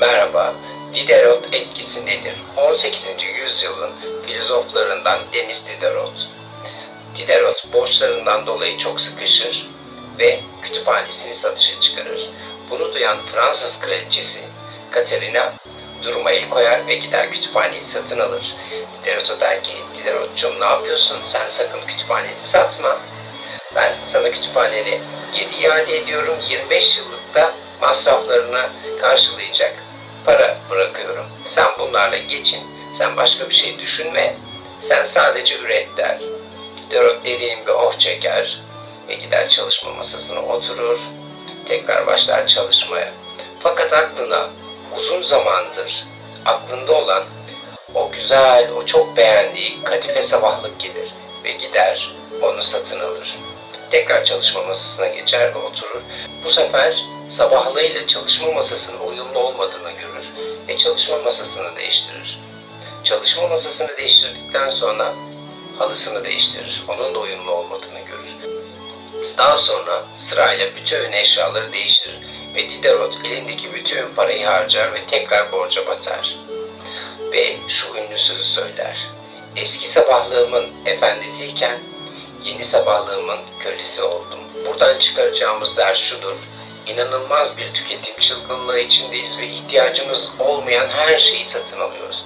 Merhaba, Diderot etkisi nedir? 18. yüzyılın filozoflarından Denis Diderot. Diderot borçlarından dolayı çok sıkışır ve kütüphanesini satışa çıkarır. Bunu duyan Fransız kraliçesi Katerina duruma el koyar ve gider kütüphaneyi satın alır. Diderot'a der ki, Diderot'cum ne yapıyorsun? Sen sakın kütüphaneni satma. Ben sana kütüphaneni geri iade ediyorum. 25 yıllıkta masraflarını karşılayacak para bırakıyorum. Sen bunlarla geçin. Sen başka bir şey düşünme. Sen sadece üret der. Diderot dediğim bir oh çeker ve gider çalışma masasına oturur. Tekrar başlar çalışmaya. Fakat aklına uzun zamandır aklında olan o güzel, o çok beğendiği kadife sabahlık gelir ve gider onu satın alır. Tekrar çalışma masasına geçer ve oturur. Bu sefer sabahlığıyla çalışma masasının uyumlu olmadığını görür ve çalışma masasını değiştirir. Çalışma masasını değiştirdikten sonra halısını değiştirir. Onun da uyumlu olmadığını görür. Daha sonra sırayla bütün eşyaları değiştirir ve Diderot elindeki bütün parayı harcar ve tekrar borca batar. Ve şu ünlü sözü söyler. Eski sabahlığımın efendisiyken yeni sabahlığımın kölesi oldum. Buradan çıkaracağımız ders şudur. İnanılmaz bir tüketim çılgınlığı içindeyiz ve ihtiyacımız olmayan her şeyi satın alıyoruz.